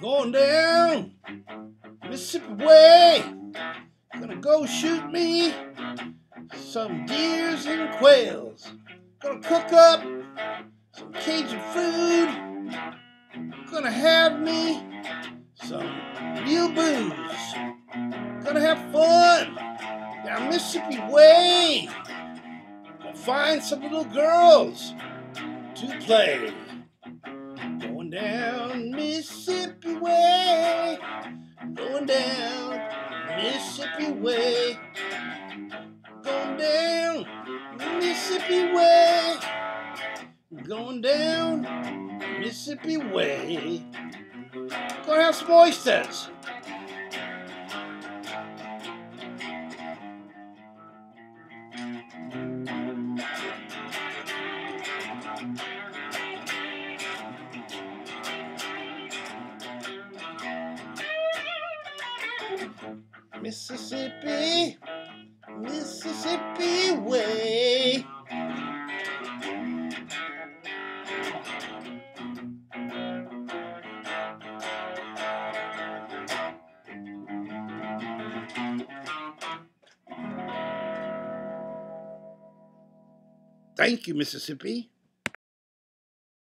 Going down Mississippi way. Gonna go shoot me some deers and quails. Gonna cook up some Cajun food. Gonna have me some real booze. Gonna have fun down Mississippi way. Gonna find some little girls to play. Down Mississippi way. Going down Mississippi way. Going down Mississippi way. Going down Mississippi way. Gonna have some oysters. Mississippi, Mississippi way. Thank you, Mississippi.